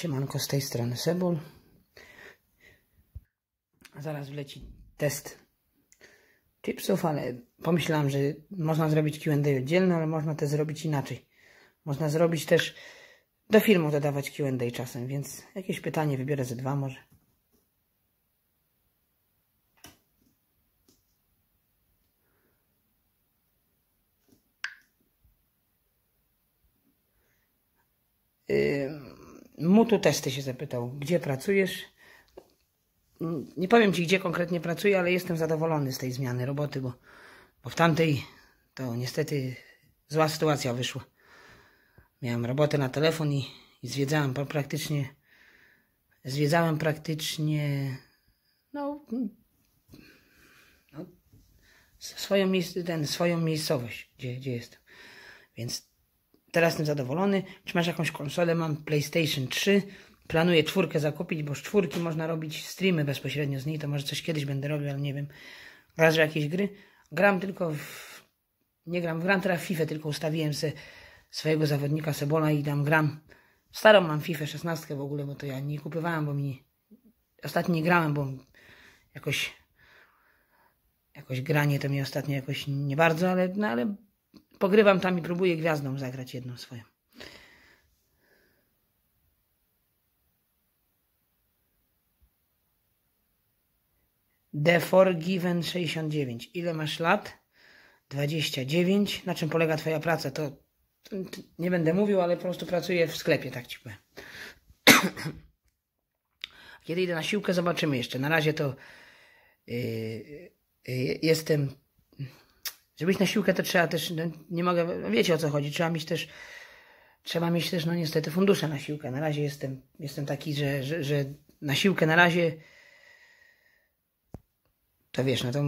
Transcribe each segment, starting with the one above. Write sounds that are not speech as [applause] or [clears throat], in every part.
Siemanko, z tej strony Sebul. Zaraz wleci test chipsów, ale pomyślałem, że można zrobić Q&A oddzielne, ale można też zrobić inaczej. Można zrobić też do filmu dodawać Q&A czasem, więc jakieś pytanie wybiorę ze dwa może. Mutu testy się zapytał, gdzie pracujesz? Nie powiem ci, gdzie konkretnie pracuję, ale jestem zadowolony z tej zmiany roboty, bo, bo w tamtej to niestety zła sytuacja wyszła. Miałem robotę na telefon i, i zwiedzałem praktycznie, zwiedzałem praktycznie, no, no swoją, ten, swoją miejscowość, gdzie, gdzie jestem. Więc Teraz jestem zadowolony. Czy masz jakąś konsolę? Mam PlayStation 3. Planuję czwórkę zakupić, bo z czwórki można robić streamy bezpośrednio z niej. To może coś kiedyś będę robił, ale nie wiem. Raz, że jakieś gry. Gram tylko w... Nie gram, gram teraz FIFA, tylko ustawiłem sobie swojego zawodnika Sebola i tam gram. Starą mam FIFA 16 w ogóle, bo to ja nie kupowałem, bo mi... Ostatnio nie grałem, bo jakoś... Jakoś granie to mi ostatnio jakoś nie bardzo, ale, no ale Pogrywam tam i próbuję gwiazdą zagrać jedną swoją. The Forgiven 69. Ile masz lat? 29. Na czym polega Twoja praca? To nie będę mówił, ale po prostu pracuję w sklepie, tak Ci powiem. Kiedy idę na siłkę, zobaczymy jeszcze. Na razie to yy, yy, jestem żeby iść na siłkę, to trzeba też, no, nie mogę, wiecie o co chodzi, trzeba mieć też, trzeba mieć też, no niestety, fundusze na siłkę. Na razie jestem, jestem taki, że, że, że na siłkę na razie, to wiesz, no to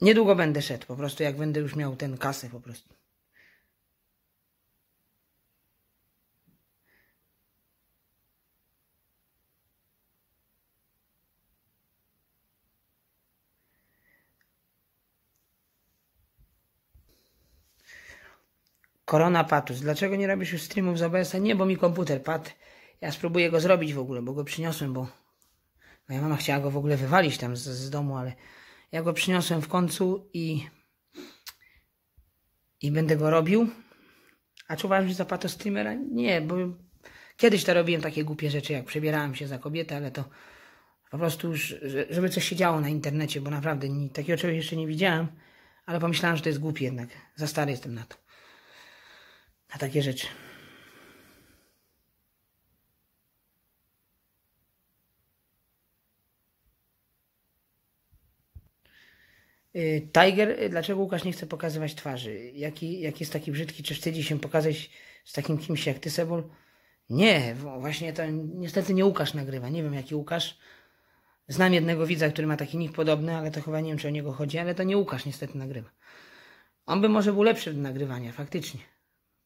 niedługo będę szedł, po prostu jak będę już miał ten kasę po prostu. Korona Patus. Dlaczego nie robisz już streamów z OBS-a? Nie, bo mi komputer padł. Ja spróbuję go zrobić w ogóle, bo go przyniosłem, bo moja mama chciała go w ogóle wywalić tam z, z domu, ale ja go przyniosłem w końcu i i będę go robił. A czy uważam, że za pato streamera? Nie, bo kiedyś to robiłem takie głupie rzeczy, jak przebierałem się za kobietę, ale to po prostu już, żeby coś się działo na internecie, bo naprawdę takiego czegoś jeszcze nie widziałem, ale pomyślałem, że to jest głupie jednak. Za stary jestem na to na takie rzeczy. Y, Tiger, y, dlaczego Łukasz nie chce pokazywać twarzy? Jaki, jak jest taki brzydki, czy wstydzi się pokazać z takim kimś jak ty, Sebol? Nie, właśnie to niestety nie Łukasz nagrywa. Nie wiem jaki Łukasz. Znam jednego widza, który ma taki nick podobny, ale to chyba nie wiem, czy o niego chodzi, ale to nie Łukasz niestety nagrywa. On by może był lepszy do nagrywania, faktycznie.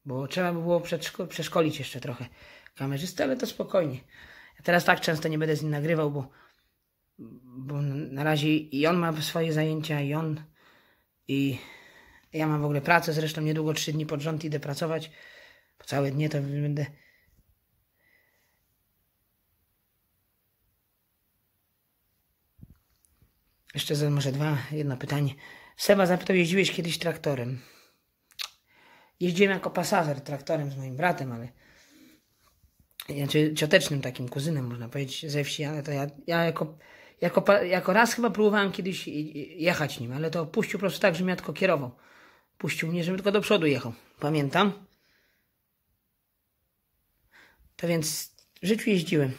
Bo trzeba by było przeszkolić jeszcze trochę kamerzystę, ale to spokojnie. Ja teraz tak często nie będę z nim nagrywał, bo, bo na razie i on ma swoje zajęcia, i on, i ja mam w ogóle pracę, zresztą niedługo trzy dni pod rząd idę pracować. Po całe dnie to będę... Jeszcze może dwa, jedno pytanie. Seba zapytał, jeździłeś kiedyś traktorem? Jeździłem jako pasażer traktorem z moim bratem, ale znaczy ciotecznym takim kuzynem, można powiedzieć, ze wsi, ale to ja, ja jako, jako, jako raz chyba próbowałem kiedyś jechać nim, ale to puścił po prostu tak, że mnie tylko kierował. Puścił mnie, żeby tylko do przodu jechał. Pamiętam. To więc w życiu jeździłem.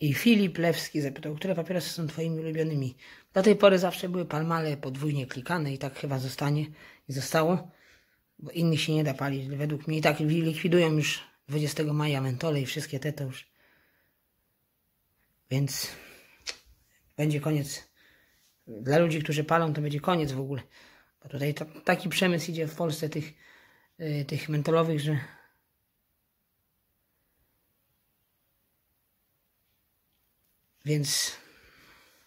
I Filip Lewski zapytał, które papierosy są twoimi ulubionymi. Do tej pory zawsze były palmale podwójnie klikane i tak chyba zostanie i zostało, bo innych się nie da palić. Według mnie i tak likwidują już 20 maja mentole i wszystkie te to już. Więc będzie koniec. Dla ludzi, którzy palą, to będzie koniec w ogóle. Bo tutaj to, taki przemysł idzie w Polsce tych, yy, tych mentolowych, że Więc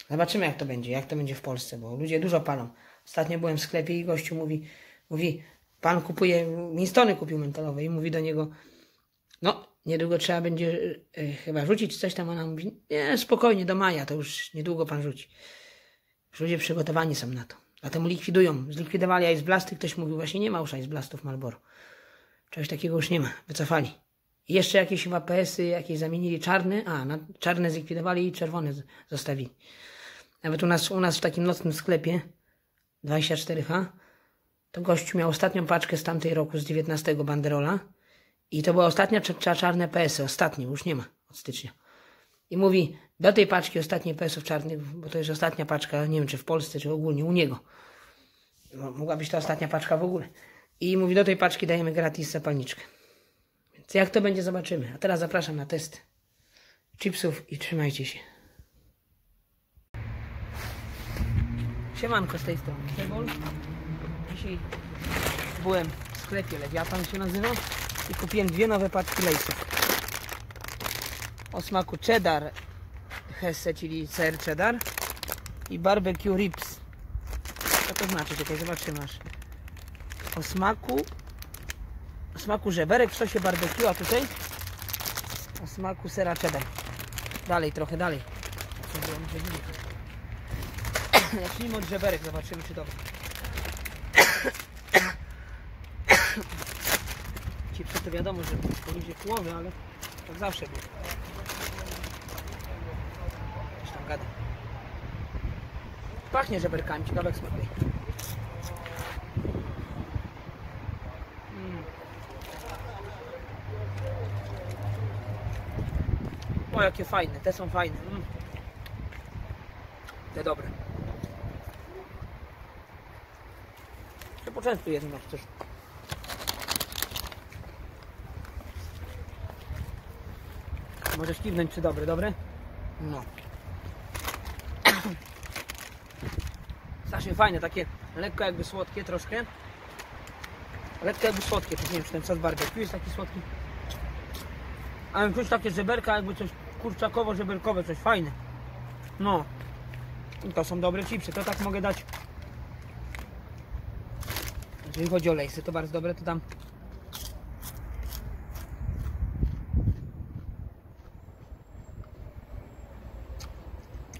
Zobaczymy jak to będzie, jak to będzie w Polsce, bo ludzie dużo palą. Ostatnio byłem w sklepie i gościu mówi, mówi, pan kupuje, Winstony kupił mentolowe i mówi do niego, no, niedługo trzeba będzie e, chyba rzucić coś tam. Ona mówi, nie, spokojnie, do maja, to już niedługo pan rzuci. Ludzie przygotowani są na to. Dlatego likwidują. Zlikwidowali Ice Blasty. Ktoś mówił, właśnie nie ma już Ice Blastów Marlboro. Czegoś takiego już nie ma. Wycofali. Jeszcze jakieś chyba PS-y jakieś zamienili czarne. A, na czarne zlikwidowali i czerwone zostawili. Nawet u nas, u nas w takim nocnym sklepie 24H to gościu miał ostatnią paczkę z tamtej roku, z 19 banderola i to była ostatnia cza- cza- czarne PS-y, ostatnie, już nie ma od stycznia. I mówi, do tej paczki ostatniej PS-ów czarnych, bo to jest ostatnia paczka, nie wiem czy w Polsce, czy ogólnie u niego. No, mogła być to ostatnia paczka w ogóle. I mówi, do tej paczki dajemy gratis zapalniczkę. Jak to będzie, zobaczymy. A teraz zapraszam na test chipsów i trzymajcie się. Siemanko z tej strony. Cebol. Dzisiaj byłem w sklepie Lewiatan się nazywa i kupiłem dwie nowe paczki lejsów. O smaku cheddar Hesse, czyli ser cheddar i barbecue ribs. Co to znaczy? Czekaj, zobaczymy aż. O smaku o smaku żeberek w sosie barbecue, a tutaj o smaku sera cheddar. Dalej, trochę dalej. [coughs] Zacznijmy od żeberek, zobaczymy czy dobrze. [coughs] Chipsy to wiadomo, że to ludzie ale tak zawsze było. Coś tam gada. Pachnie żeberkami, ciekawe jak smakuje. Mm. O, jakie fajne, te są fajne. Mm. Te dobre. Się poczęstuj jednym jak chcesz. Możesz kiwnąć czy dobre, dobre? No. [coughs] Strasznie fajne, takie lekko jakby słodkie troszkę. Lekko jakby słodkie, to nie wiem czy ten sos jest taki słodki. Ale czuć takie żeberka jakby coś kurczakowo-żeberkowe, coś fajne. No. I to są dobre chipsy, to tak mogę dać. Jeżeli chodzi o lejsy, to bardzo dobre, to tam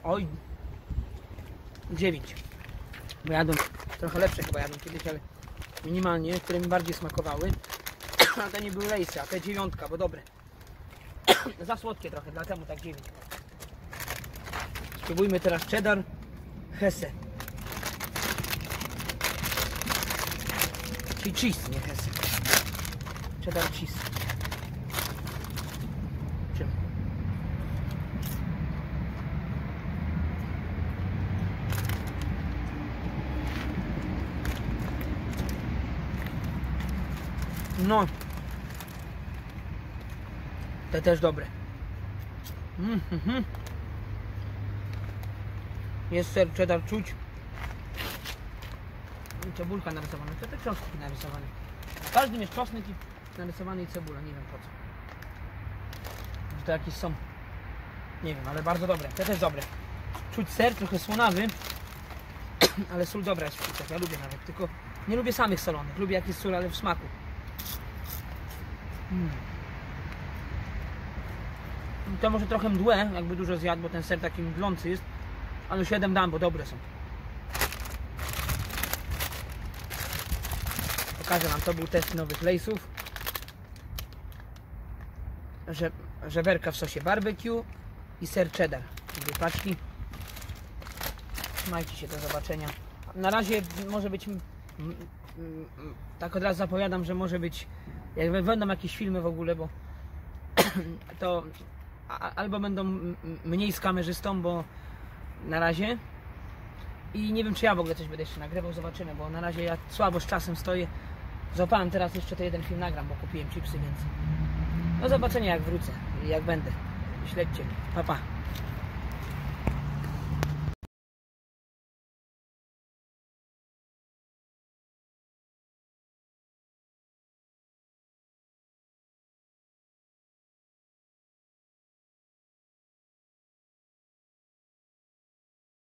Oj. 9. Bo jadą trochę lepsze chyba jadą kiedyś, ale minimalnie, które mi bardziej smakowały. [coughs] A te nie były lejsy, a te dziewiątka, bo dobre. [coughs] Za słodkie trochę, dlatego tak 9. Spróbujmy teraz cheddar Hesse. Czyli cheese, nie Hesse. Cheddar cheese. Czym? No. Te też dobre. Mm, mhm. Jest ser cheddar czuć. I cebulka narysowana. Co te książki narysowane? W każdym jest czosnek i narysowany i cebula. Nie wiem po co. Może to jakieś są. Nie wiem, ale bardzo dobre. Te też dobre. Czuć ser, trochę słonawy. [clears throat] Ale sól dobra jest w. Ja lubię nawet. Tylko nie lubię samych solonych. Lubię jak jest sól, ale w smaku. Mm. To może trochę mdłe, jakby dużo zjadł, bo ten ser taki mdlący jest. Ale 7 dam, bo dobre są. Pokażę wam, to był test nowych lejsów. Że, żeberka w sosie barbecue i ser cheddar. Dwie paczki. Trzymajcie się, do zobaczenia. Na razie może być... Tak od razu zapowiadam, że może być... Jak będą jakieś filmy w ogóle, bo [clears throat] to albo będą mniej z kamerzystą, bo na razie i nie wiem czy ja w ogóle coś będę jeszcze nagrywał, zobaczymy, bo na razie ja słabo z czasem stoję. Złapałem teraz jeszcze to jeden film nagram, bo kupiłem chipsy, więc no zobaczenia jak wrócę jak będę. Śledźcie mnie. Pa, pa.